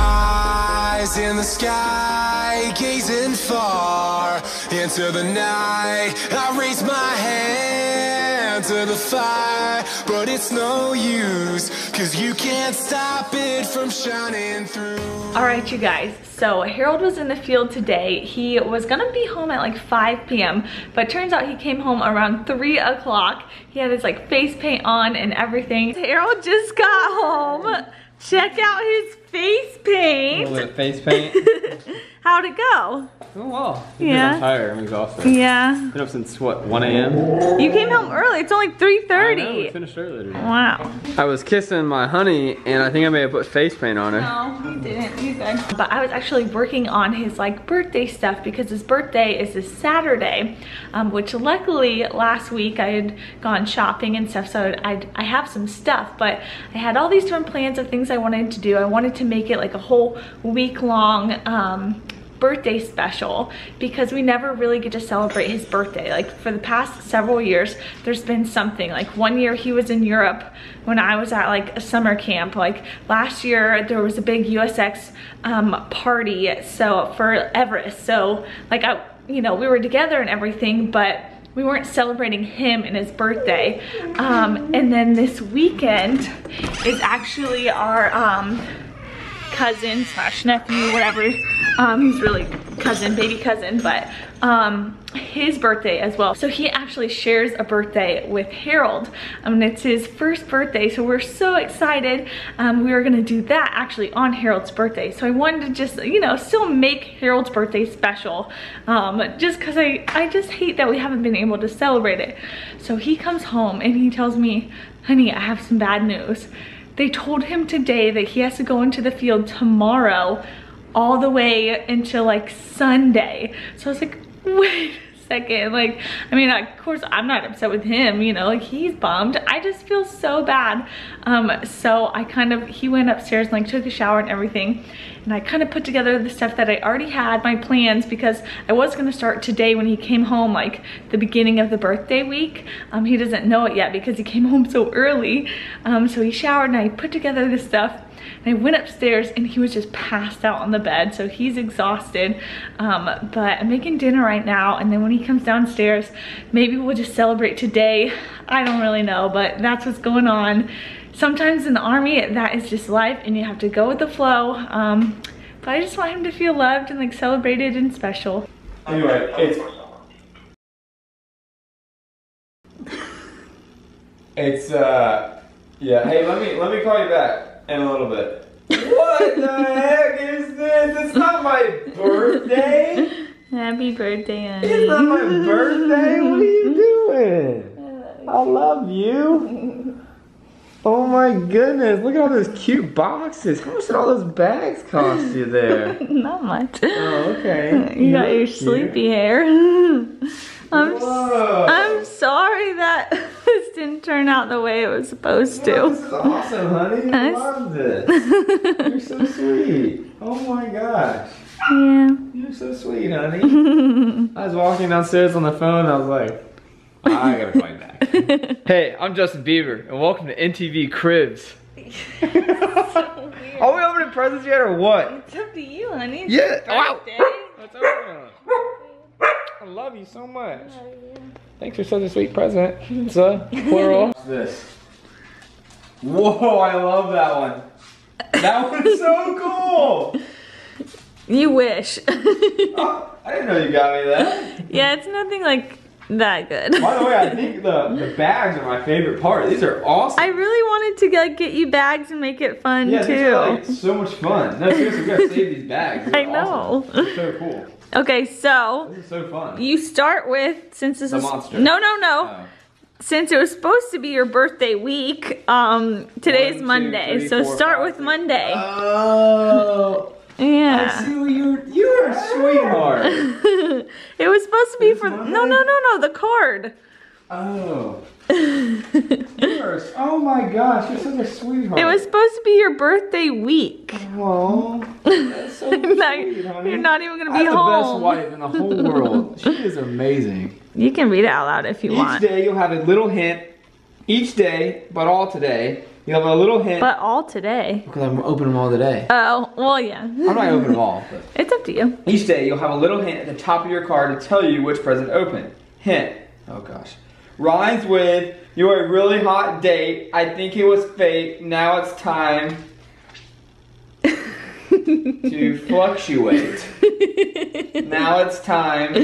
Eyes in the sky, gazing far into the night. I raise my hand to the fire, but it's no use, cause you can't stop it from shining through. All right, you guys, so Harold was in the field today. He was gonna be home at like 5 p.m., but turns out he came home around three o'clock. He had his like face paint on and everything. Harold just got home. Check out his face paint. A little bit of face paint. How'd it go? Oh wow. Yeah. I'm tired. I'm exhausted. Yeah. Been up since what, 1 a.m.? You came home early. It's only I know, we 3.30. finished earlier today. Wow. I was kissing my honey and I think I may have put face paint on her. No, you didn't. You good. But I was actually working on his like birthday stuff because his birthday is this Saturday, um, which luckily last week I had gone shopping and stuff, so I I have some stuff. But I had all these different plans of things I wanted to do. I wanted to make it like a whole week long. Um, birthday special because we never really get to celebrate his birthday. Like for the past several years there's been something. Like one year he was in Europe when I was at like a summer camp. Like last year there was a big USX um, party so for Everest. So like I you know we were together and everything but we weren't celebrating him and his birthday. Um, and then this weekend is actually our um, cousin slash nephew, whatever. Um, he's really cousin, baby cousin, but um, his birthday as well. So he actually shares a birthday with Harold. Um, and it's his first birthday, so we're so excited. Um, we were gonna do that actually on Harold's birthday. So I wanted to just, you know, still make Harold's birthday special. Um, just cause I, I just hate that we haven't been able to celebrate it. So he comes home and he tells me, honey, I have some bad news. They told him today that he has to go into the field tomorrow all the way until like Sunday. So I was like, wait second. Like, I mean, of course I'm not upset with him, you know, like he's bummed. I just feel so bad. Um, so I kind of, he went upstairs and like took a shower and everything. And I kind of put together the stuff that I already had, my plans, because I was gonna start today when he came home, like the beginning of the birthday week. Um, he doesn't know it yet because he came home so early. Um, so he showered and I put together this stuff and I went upstairs and he was just passed out on the bed. So he's exhausted. Um, but I'm making dinner right now. And then when he comes downstairs, maybe we'll just celebrate today. I don't really know, but that's what's going on. Sometimes in the army, that is just life and you have to go with the flow. Um, but I just want him to feel loved and like celebrated and special. Anyway, it's it's uh yeah. Hey, let me let me call you back in a little bit. What the heck is this? It's not my birthday. Happy birthday, It's not my birthday. What are you doing? I love you. Oh my goodness! Look at all those cute boxes. How much did all those bags cost you there? Not much. Oh, okay. You got your cute. sleepy hair. I'm I'm sorry that this didn't turn out the way it was supposed Well, this to. is awesome, honey. I Nice. love this. You're so sweet. Oh my gosh. Yeah. You're so sweet, honey. I was walking downstairs on the phone. I was like, I gotta call you back. hey, I'm Justin Bieber, and welcome to MTV Cribs. Are we opening presents yet, or what? It's up to you, honey. It's Yeah. Wow. open it. I love you so much. Thanks for such a sweet present. It's a plural. What's this? Whoa, I love that one. That one's so cool. You wish. Oh, I didn't know you got me that. yeah, it's nothing like that good. By the way, I think the, the bags are my favorite part. These are awesome. I really wanted to like get you bags and make it fun yeah, too. are like so much fun. No, seriously, we gotta save these bags. These I know. Awesome. They're so cool. Okay, so This is so fun. you start with since this The is monster. no no no. Oh. Since it was supposed to be your birthday week, um, today's One, two, Monday. three, so four, start five, with. Monday. Oh. Yeah. see you're. You're a sweetheart. it was supposed to be for no no no no the card. Oh. Oh my gosh, you're such a sweetheart. It was supposed to be your birthday week. Oh, that's so sweet, you're not even gonna be I be have the best wife in the whole world. She is amazing. You can read it out loud if you Each want. Each day you'll have a little hint. Each day, but all today, You have a little hint. But all today. because I'm opening them all today. Oh, well, yeah. I'm not gonna open them all. But. It's up to you. Each day, you'll have a little hint at the top of your card to tell you which present to open. Hint. Oh gosh. Rhymes with you're a really hot date. I think it was fate. Now it's time to fluctuate. now it's time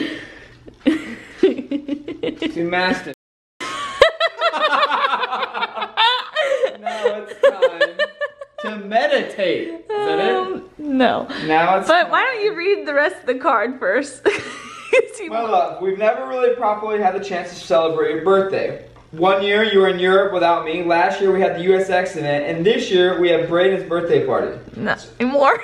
to master. now it's time to meditate. Is that it? Um, no. Now it's But why don't you read the rest of the card first? you- My love, we've never really properly had the chance to celebrate your birthday. One year you were in Europe without me. Last year we had the US accident, and this year we have Braden's birthday party. Not anymore.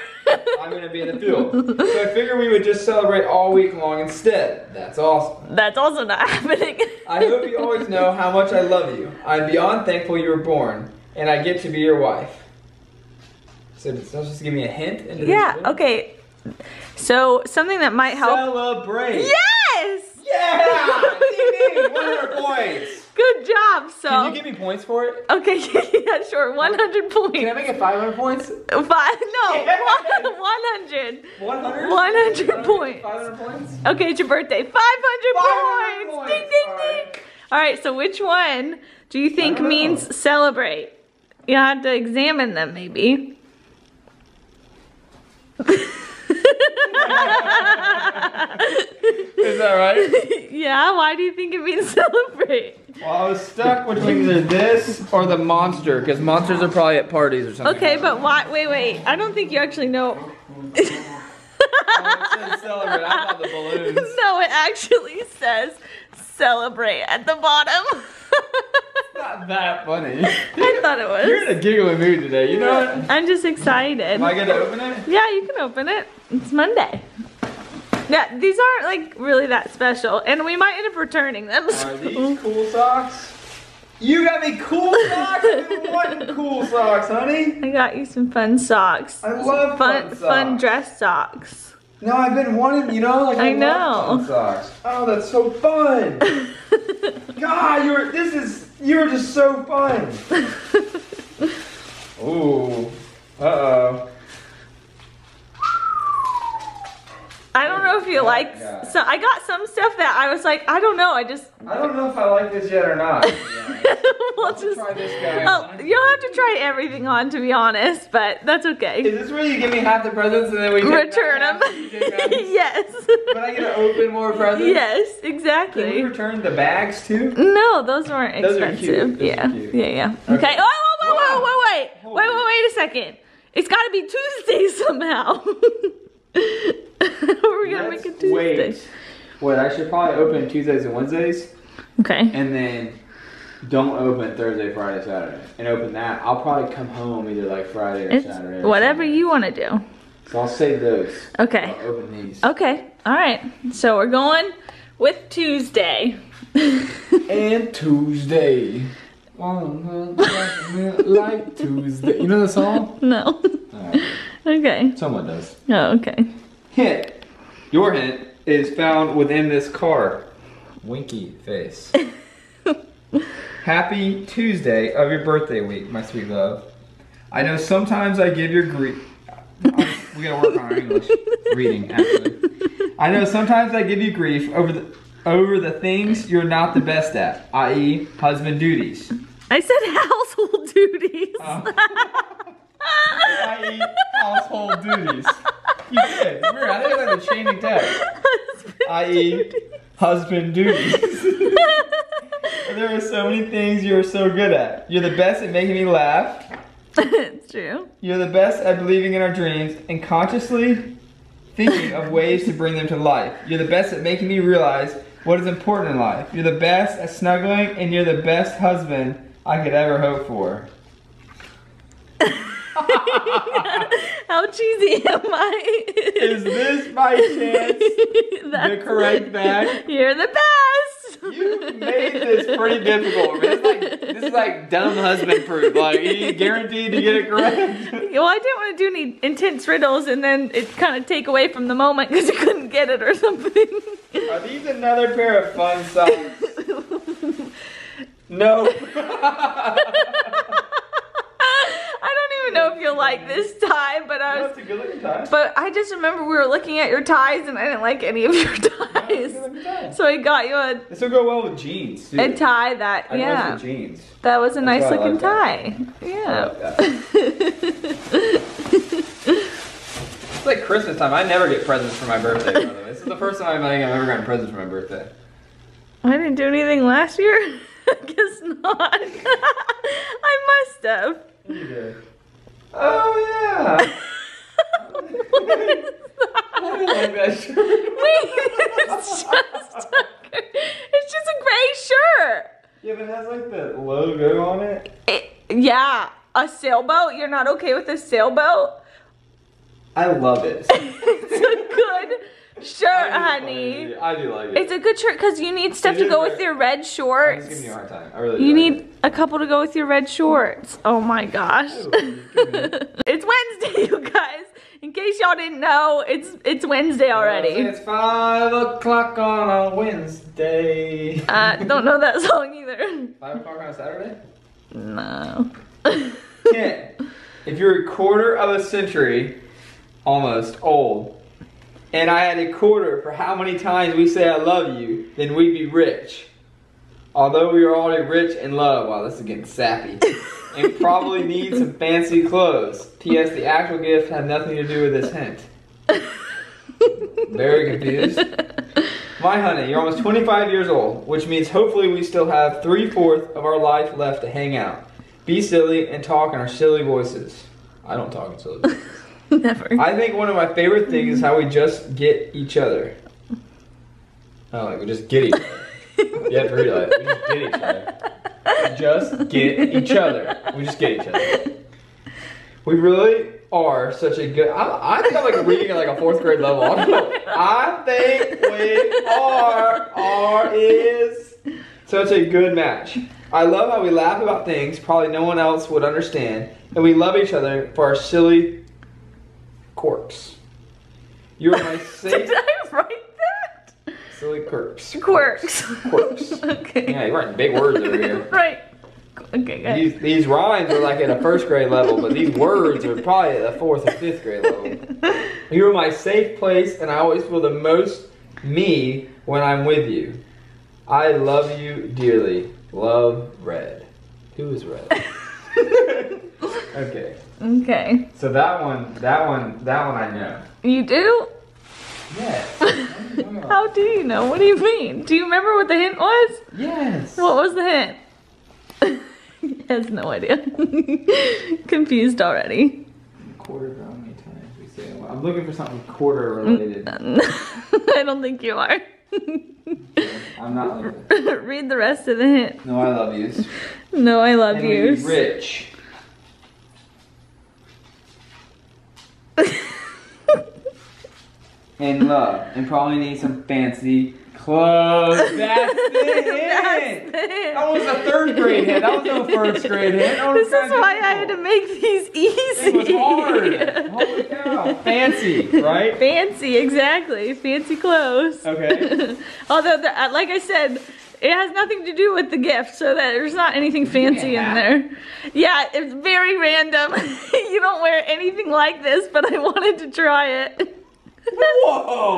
I'm gonna be in the field. So I figured we would just celebrate all week long instead. That's awesome. That's also not happening. I hope you always know how much I love you. I'm beyond thankful you were born, and I get to be your wife. So does that just give me a hint? Yeah, okay. So something that might help. Celebrate. Yes! Yeah! Ding, ding, 100 points. Good job. So Can you give me points for it? Okay, yeah, sure. 100 points. Can I make it 500 points? Five, no, Yes! 100. 100? 100 points. 500 points? Okay, it's your birthday. 500, 500 points. points. Ding, ding, All ding. right. All right, so which one do you think know. means celebrate? You have to examine them, maybe. Is that right? yeah, why do you think it means celebrate? Well, I was stuck between either this or the monster, because monsters are probably at parties or something. Okay, but why? Wait, wait. I don't think you actually know. Oh, it said celebrate. I thought the balloons. no, it actually says celebrate at the bottom. Not that funny. I thought it was. You're in a giggly mood today, you know what? I'm just excited. Am I gonna open it? Yeah, you can open it. It's Monday. Yeah, these aren't like really that special, and we might end up returning them. Are these cool socks? You got me cool socks? Wanting cool socks, honey. I got you some fun socks. I love fun, fun fun dress socks. No, I've been wanting, you know, like I love know. fun socks. Oh, that's so fun. God, you're this is you're just so fun. Ooh. Uh oh. I don't know if you like. Yeah. So I got some stuff that I was like, I don't know. I just I don't know if I like this yet or not. we'll Let's just. try this guy. Oh, you'll have to try everything on to be honest, but that's okay. Is this where you give me half the presents and then we Return them. half and you yes. But I get to open more presents. yes, Can we exactly. return the bags too? No, those weren't Those expensive. Those are yeah. cute. yeah, yeah, Okay. Okay. Oh, oh, oh, oh wait, wait, Wow. wait, wait, wait, wait, wait, wait a second. It's got to be Tuesday somehow. We're gonna Let's make it Tuesday. Wait. Wait, I should probably open Tuesdays and Wednesdays. Okay. and then don't open Thursday, Friday, Saturday, and open that. I'll probably come home either like Friday or It's Saturday. or whatever something. you want to do. So I'll save those. Okay. I'll open these. Okay. All right. So we're going with Tuesday. And Tuesday. like Tuesday. You know the song? no. Okay. Someone does. Oh, okay. Hint. Your hint is found within this card. Winky face. Happy Tuesday of your birthday week, my sweet love. I know sometimes I give your grief. we gotta work on our English reading, actually. I know sometimes I give you grief over the over the things you're not the best at, i.e., husband duties. I said household duties. Uh, i.e., household duties. You did. Weird. I think it's like the changing text. i.e., husband duties. there are so many things you're so good at. You're the best at making me laugh. it's true. You're the best at believing in our dreams and consciously thinking of ways to bring them to life. You're the best at making me realize what is important in life. You're the best at snuggling and you're the best husband I could ever hope for. How cheesy am I? Is this by chance That's- correct bag? You're the best. You made this pretty difficult. Man. It's like, this is like dumb husband proof. Like, you guaranteed to get it correct. Well, I didn't want to do any intense riddles and then it kind of take away from the moment because you couldn't get it or something. Are these another pair of fun socks? No. Like this tie, but I was That's a good looking tie. but I just remember we were looking at your ties and I didn't like any of your ties. good-looking tie. So I got you a, This will go well with jeans. Too. a tie that I yeah. jeans. That was a nice looking like tie. I Yeah. It's like Christmas time. I never get presents for my birthday, by the way. This is the first time I think I've ever gotten presents for my birthday. I didn't do anything last year. I guess not. I must have. You did. Oh, yeah. I like that shirt. Wait, it's just a, it's just a gray shirt. Yeah, but it has like the logo on it. It- yeah, a sailboat. You're not okay with a sailboat? I love it. It's a good shirt, honey. I do like it. It's a good shirt because you need stuff to go with your red I'm shorts. giving you a hard time. I really do You like need a couple to go with your red shorts. Oh my gosh. it's Wednesday, you guys. In case y'all didn't know, it's it's Wednesday already. It's five o'clock on a Wednesday. Uh, don't know that song either. Five o'clock on a Saturday? No. Kent, if you're a quarter of a century, almost old, and I had a quarter for how many times we say I love you, then we'd be rich. Although we are already rich in love, wow, this is getting sappy, and probably need some fancy clothes. P.S. The actual gift had nothing to do with this hint. Very confused. My honey, you're almost 25 years old, which means hopefully we still have three fourths of our life left to hang out, be silly, and talk in our silly voices. I don't talk in silly voices. Never. I think one of my favorite things is how we just get each other. Oh, like we just get each other. You have to like we just get each other. We just get each other. We just get each other. We really are such a good. I, I think I'm like reading at like a fourth grade level. I think we are are is such a good match. I love how we laugh about things probably no one else would understand, and we love each other for our silly quirks. You are my safe Did I write that? silly quirks. Quirks. Quirks. okay. Yeah, you're writing big words over here. Right. Okay, guys. These, these rhymes are like at a first grade level, but these words are probably at a fourth or fifth grade level. You're my safe place, and I always feel the most me when I'm with you. I love you dearly. Love, Red. Who is Red? okay, Okay. so that one, that one, that one I know. You do? Yes. How do you know? What do you mean? Do you remember what the hint was? yes. What was the hint? he has no idea. Confused already. Quarter how many times we say it. I'm looking for something quarter related. I don't think you are. I'm not. Read the rest of the hint. No, I love yous. No, I love And you. rich. And love. And probably need some fancy clothes. That's the hint. That was a third grade hint. That was no first grade hint. This is kinda why I had to make these easy. It was hard. Holy cow. Fancy, right? Fancy, exactly. Fancy clothes. Okay. Although, the, uh, like I said, it has nothing to do with the gift, so that there's not anything fancy in there. Yeah, it's very random. you don't wear anything like this, but I wanted to try it. Whoa!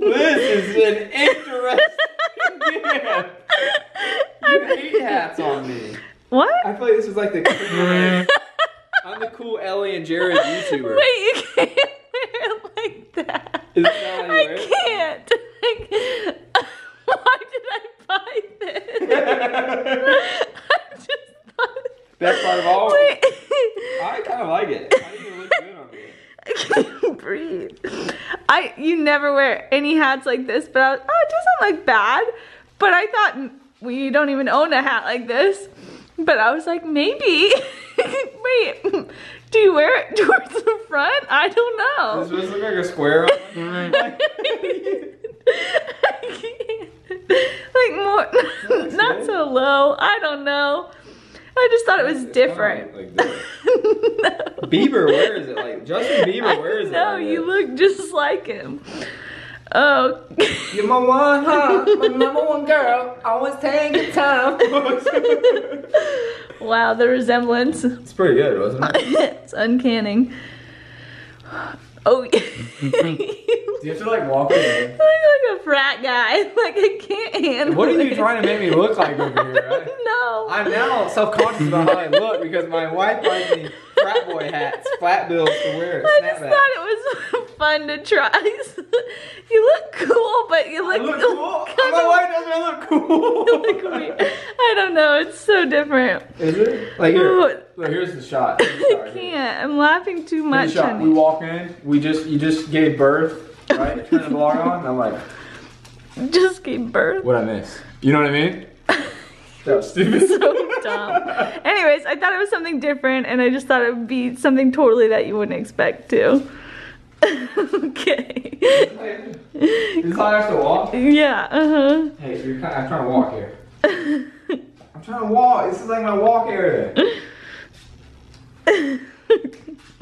This is an interesting gift. You eight hats on me. What? I feel like this is like the cool, I'm the cool Ellie and Jared YouTuber. Wait, you can't wear it like that. Is that how you I wear can't. Like, why did I buy this? I just thought. Best part of all, Wait. I kind of like it. I think it looks good on. I can't breathe. I you never wear any hats like this, but I was, oh, it doesn't look bad. But I thought well, you don't even own a hat like this. But I was like, maybe. Wait, do you wear it towards the front? I don't know. Does this look like a square? I can't. Like more, not so low. I don't know. I just thought it was different. Like this. Bieber where is it like Justin Bieber wears it. No, like you look just like him. Oh. You're my one, huh? My number one girl. Always taking time. wow, the resemblance. It's pretty good, wasn't it? it's uncanny. Oh, you Do you have to like walk in? Look like a frat guy. Like I can't handle What are you it. trying to make me look like over here, right? No. I'm now self-conscious about how I look because my wife buys me frat boy hats, flat bills to wear. I just snapback. thought it was fun to try. you look cool, but you I look, look cool. kind my of wife doesn't look cool. look weird. I don't know. It's so different. Is it? Like here, Oh, look, here's the shot. Here's the I shot right here. can't. I'm laughing too Here's much. the shot. honey. We walk in. We just you just gave birth, right? Turn the vlog on. And I'm like, Just gave birth. what I miss? You know what I mean? That was stupid. so dumb. Anyways, I thought it was something different, and I just thought it would be something totally that you wouldn't expect to. okay. This is how I have to walk. Yeah. Uh huh. Hey, you're kind I'm trying to walk here. I'm trying to walk. This is like my walk area.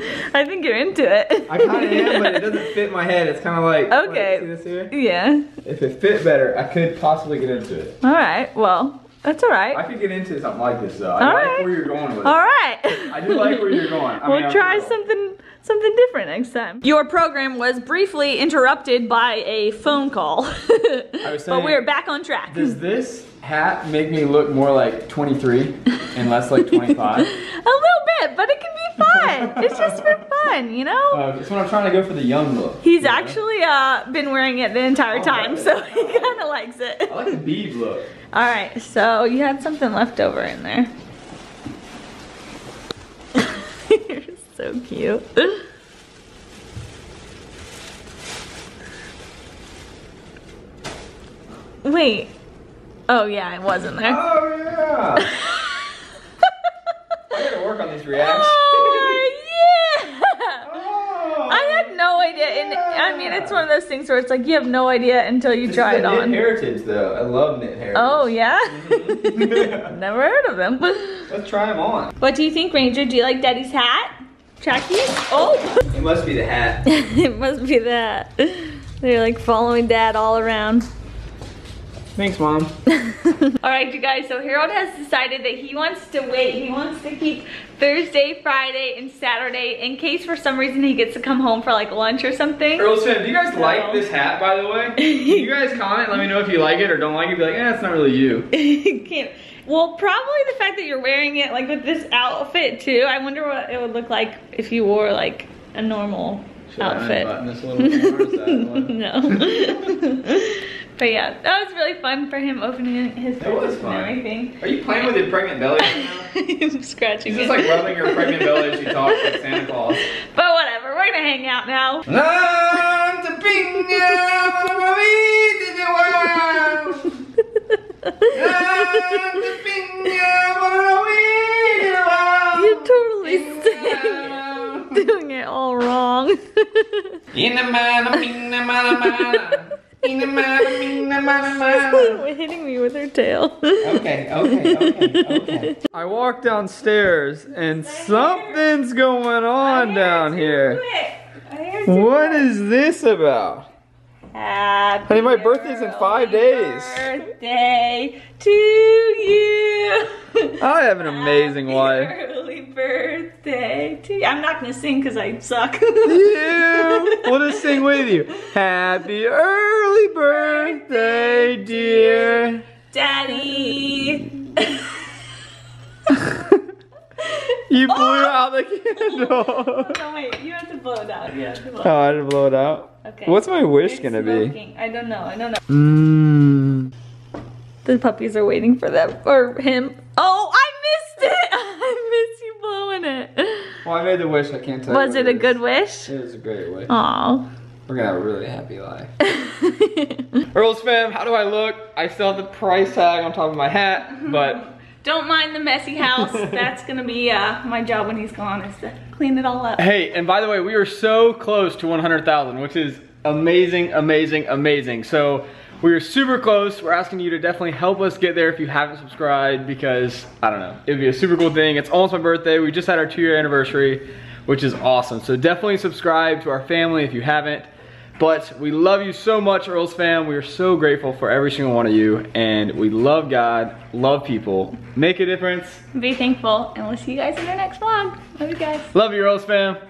I think you're into it. I kind of am, but it doesn't fit my head. It's kind of like. Okay. Look, see this here? Yeah. If it fit better, I could possibly get into it. All right. Well, that's all right. I could get into something like this though. I All like right. where you're going with it. All right. I do like where you're going. I we'll mean, try cool. something something different next time. Your program was briefly interrupted by a phone call. was but we're back on track. Does this hat make me look more like 23 and less like 25? a little bit, but it can be fun. it's just for fun, you know? Uh, it's when I'm trying to go for the young look. He's you actually uh, been wearing it the entire Oh, time, right. so he kind of likes it. I like the bead look. All right, so you had something left over in there. You're so cute. Wait. Oh yeah, it wasn't there. Oh yeah. I gotta work on these reactions. Oh yeah. Oh, I had no idea, and I mean, it's one of those things where it's like you have no idea until you This try it on. heritage though. I love knit heritage. Oh yeah. Mm-hmm. Yeah. Never heard of them. Let's try them on. What do you think, Ranger? Do you like Daddy's hat? Trackies? Oh, It must be the hat. it must be that. They're like following Dad all around. Thanks, mom. All right, you guys. So Harold has decided that he wants to wait. He wants to keep Thursday, Friday, and Saturday in case for some reason he gets to come home for like lunch or something. Earls fam, do you guys No. like this hat, by the way? You guys comment? Let me know if you like it or don't like it. Be like, eh, it's not really you. Can't. Well, probably the fact that you're wearing it like with this outfit too. I wonder what it would look like if you wore like a normal Should outfit. unbutton this a little bit more? Is that no. But yeah, that was really fun for him opening his That was fun. and everything. Are you playing with your pregnant belly right now? I'm scratching She's it. just like rubbing her pregnant belly as she talks like Santa Claus. but whatever, we're gonna hang out now. You're totally singing, doing it all wrong. Hitting me with her tail. Okay, okay, okay, okay. I walk downstairs and something's going on down here. What is this about? Happy Honey, my birthday's in five days. Birthday to you. I have an amazing wife. Happy wife. Early birthday to you. I'm not gonna sing because I suck. You. We'll just sing with you. Happy early birthday, dear. Daddy. You blew out the candle. No wait, you have to blow it out. You have to blow. Oh, I didn't blow it out. Okay. What's my wish It's gonna be? I don't know. I don't know. Mmm. The puppies are waiting for them or him. Oh, I missed it. I missed you blowing it. Well, I made the wish. I can't tell you. Was what it a good wish? It was a great wish. Aw. We're gonna have a really happy life. Earl's fam, how do I look? I still have the price tag on top of my hat, but Don't mind the messy house. That's gonna be uh, my job when he's gone is to clean it all up. hey, and by the way, we are so close to 100,000, which is amazing, amazing, amazing. So we are super close. We're asking you to definitely help us get there if you haven't subscribed because I don't know, it'd be a super cool thing. It's almost my birthday. We just had our two year anniversary, which is awesome. So definitely subscribe to our family if you haven't. But we love you so much, Earls fam. We are so grateful for every single one of you. And we love God, love people, make a difference. Be thankful, and we'll see you guys in our next vlog. Love you guys. Love you, Earls fam.